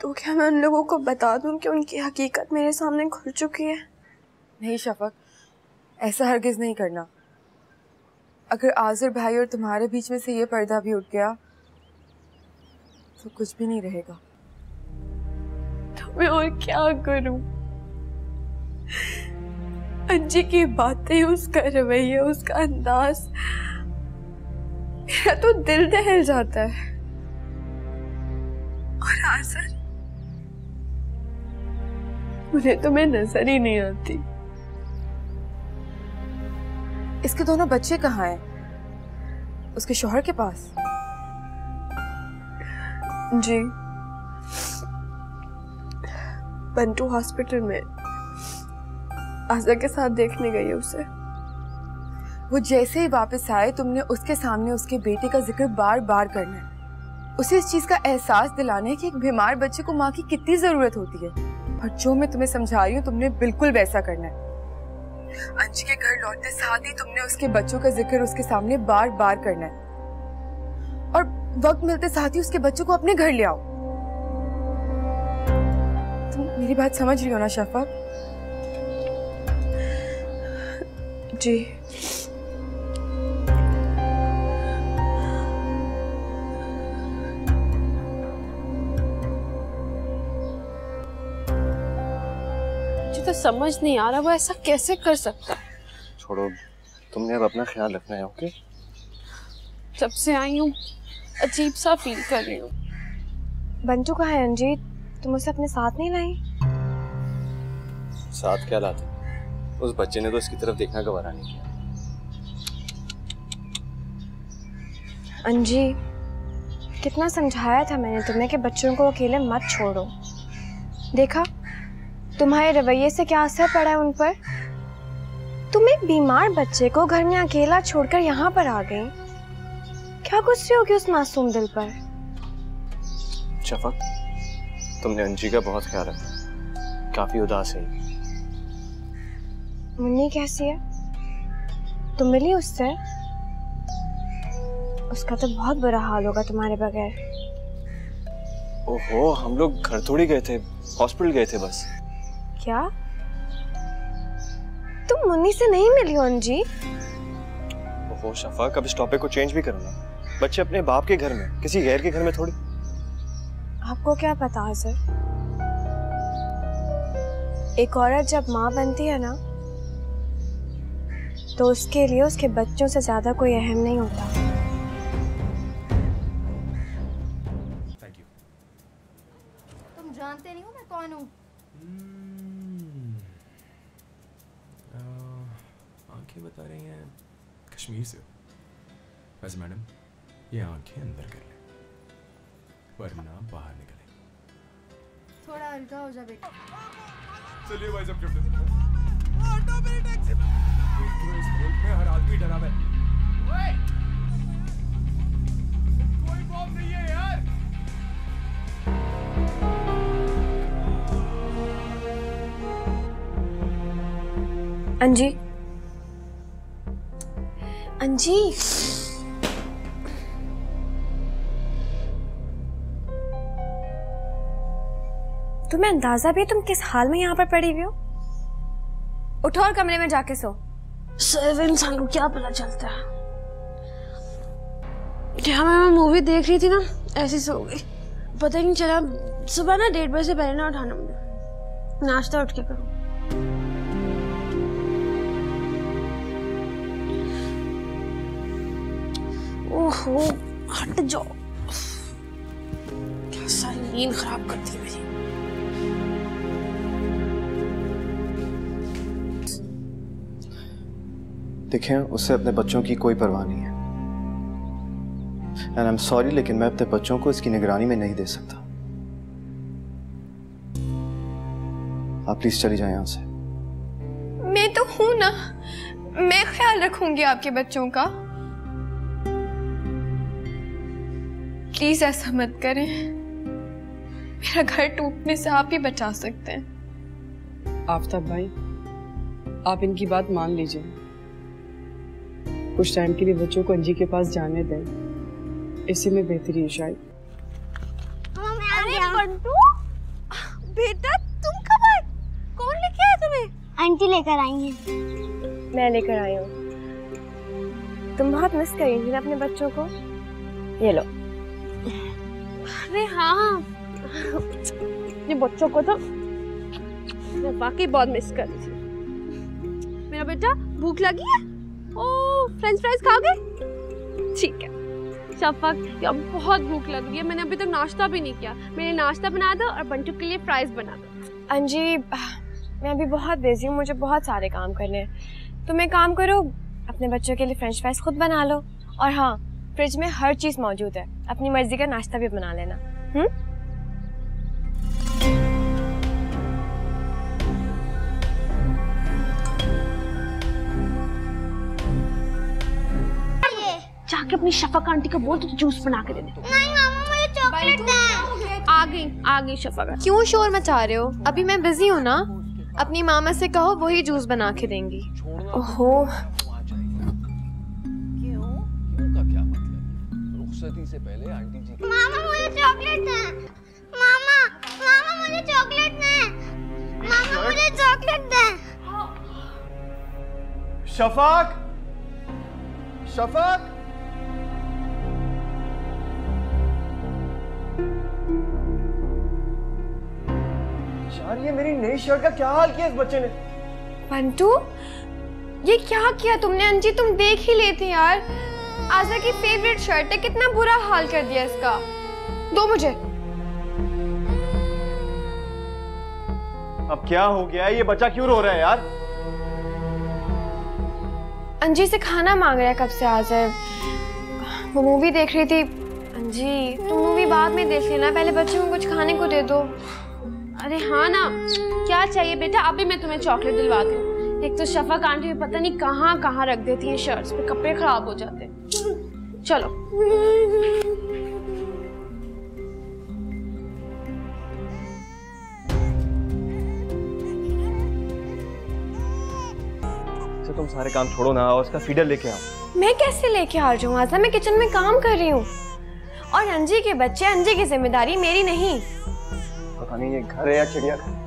तो क्या मैं उन लोगों को बता दूँ कि उनकी हकीकत मेरे सामने खुल चुकी है? नहीं शफक ऐसा हरगिज नहीं करना। अगर आजिर भाई और तुम्हारे बीच में से ये पर्दा भी उठ गया तो कुछ भी नहीं रहेगा। तो मैं और क्या करूँ? अंजी की बातें उसका रवैया उसका अंदाज मेरा तो दिल दहल जाता है। और आसर मुझे तो मैं नज़र ही नहीं आती। इसके दोनों बच्चे कहाँ हैं? उसके शोहर के पास? जी। बंटू हॉस्पिटल में आजा के साथ देखने गई उसे। वो जैसे ही वापस आए तुमने उसके सामने उसके बेटे का ज़िक्र बार बार करना है। उसे इस चीज़ का एहसास दिलाना है कि एक बीमार बच्चे को माँ की कितनी ज़रूरत होती है। और जो मैं तुम्हें समझा रही हूँ, तुमने बिल्कुल वैसा करना है। अंश के घर लौटते साथ ही तुमने उसके बच्चों का ज़िक्र उसके सामने बार बार करना है। और वक्त मिलते साथ ही उसके बच्चों को अपने घर ले आओ। तुम मेरी बात समझ रही हो ना शफा जी। तो समझ नहीं आ रहा वो ऐसा कैसे कर सकता है? छोड़ो तुमने अब अपना ख्याल रखना है ओके? जब से आई हूँ अजीब सा फील कर रही हूँ। बंटू कहाँ है अंजीत? तुम उसे अपने साथ नहीं लाई? साथ क्या लाते? उस बच्चे ने तो इसकी तरफ़ देखना गवारा नहीं किया। अंजी कितना समझाया था मैंने तुम्हें कि बच्चों को अकेले मत छोड़ो। देखा तुम्हारे रवैये से क्या असर पड़ा है उन पर? तुम एक बीमार बच्चे को घर में अकेला छोड़कर यहाँ पर आ गई। क्या गुस्से होगी उस मासूम दिल पर? शफक तुमने अंजी का बहुत ख्याल रखा। काफ़ी उदास है। मुन्नी कैसी है? तुम मिली उससे? उसका तो बहुत बुरा हाल होगा तुम्हारे बगैर। ओहो हम लोग घर थोड़ी गए थे हॉस्पिटल गए थे बस। क्या? तुम मुन्नी से नहीं मिली हो अंजी? ओहो शफक अब इस टॉपिक को चेंज भी करो ना बच्चे अपने बाप के घर में किसी गैर के घर में थोड़ी। आपको क्या पता है सर? एक औरत जब माँ बनती है ना तो उसके लिए उसके बच्चों से ज़्यादा कोई अहम नहीं होता। बता रही हैं। कश्मीर से? वैसे मैडम ये आँखें अंदर कर लें वरना बाहर निकले। थोड़ा हल्का हो जा बेटा। चलिए भाई सब कैप्टन ऑटो मेरी टैक्सी। इस मुल्क में हर आदमी डरा है। ओए! कोई बॉम्ब नहीं है यार। अंजी अंजी। तुम्हें अंदाज़ा भी है तुम किस हाल में यहाँ पर पड़ी हुई हो? उठो और कमरे में जाके सो। सिर्फ़ इंसान को क्या पता चलता है? क्या मैं मूवी देख रही थी ना, ऐसी सो गई। पता ही नहीं चला। सुबह ना डेढ़ बजे से पहले ना उठाना मुझे। नाश्ता उठ के करूँ। ओहो हट जाओ। क्या सारी नींद खराब करती है मेरी। देखें उससे अपने बच्चों की कोई परवाह नहीं है। एंड आई एम सॉरी लेकिन मैं अपने बच्चों को इसकी निगरानी में नहीं दे सकता। आप प्लीज़ चली जाए यहाँ से। मैं तो हूँ ना। मैं ख्याल रखूँगी आपके बच्चों का। प्लीज़ ऐसा मत करें। मेरा घर टूटने से आप ही बचा सकते हैं। आफ्ताब भाई आप इनकी बात मान लीजिए। कुछ टाइम के लिए बच्चों को अंजी के पास जाने दें। इसी में बेहतरी है शायद। बेटा तुम कब आए? कौन लेके आया तुम्हें? आंटी लेकर आई हैं। मैं लेकर आई हूँ। तुम बहुत मिस कर थी ना अपने बच्चों को? ये लो। अरे हाँ। ये बच्चों को तो मैं वाकई बहुत मिस कर रही थी। मेरा बेटा भूख लगी है? ओ फ्रेंच फ्राइज खाओगे? ठीक है। शफक यार बहुत भूख लग रही है। मैंने अभी तक तो नाश्ता भी नहीं किया। मेरे नाश्ता बना दो और बंटू के लिए फ्राइज बना दो। अंजी मैं अभी बहुत बिज़ी हूँ मुझे बहुत सारे काम करने हैं। तुम एक काम करो अपने बच्चों के लिए फ्रेंच फ्राइज खुद बना लो। और हाँ फ्रिज में हर चीज़ मौजूद है। अपनी मर्ज़ी का नाश्ता भी बना लेना। हम्म जाके अपनी शफक आंटी को बोल तो जूस बना के दे दे। नहीं मामा मुझे चॉकलेट दें। आ गई आ गई शफक क्यों शोर मचा रहे हो? अभी मैं बिज़ी हूँ ना। अपनी मामा से कहो वही जूस बना के देंगी। ओहो मामा मुझे चॉकलेट दें। मामा मामा मुझे चॉकलेट दें। मामा मुझे चॉकलेट दें। शफाक? शफाक? यार ये मेरी नई शर्ट का क्या हाल किया इस बच्चे ने? पंटू ये क्या किया तुमने? अंजी तुम देख ही लेते यार। आजा की फेवरेट शर्ट है कितना बुरा हाल कर दिया इसका। दो मुझे। अब क्या हो गया? ये बच्चा क्यों रो रहा है यार? अंजी से खाना मांग रहा है कब से आजर वो मूवी देख रही थी। अंजी तुम मूवी बाद में देख लेना। पहले बच्चे को कुछ खाने को दे दो। अरे हाँ ना। क्या चाहिए बेटा? अभी मैं तुम्हें चॉकलेट दिलवा हूँ एक तो शफक आंटी भी पता नहीं कहाँ कहाँ रख देती हैं शर्ट्स पे कपड़े खराब हो जाते हैं। चलो। तो तुम सारे काम छोड़ो ना और उसका फीडर लेके आओ। मैं कैसे लेके आ जाऊँ? आजा मैं किचन में काम कर रही हूँ। और अंजी के बच्चे अंजी की ज़िम्मेदारी मेरी नहीं। पता नहीं ये घर है या चिड़िया घर।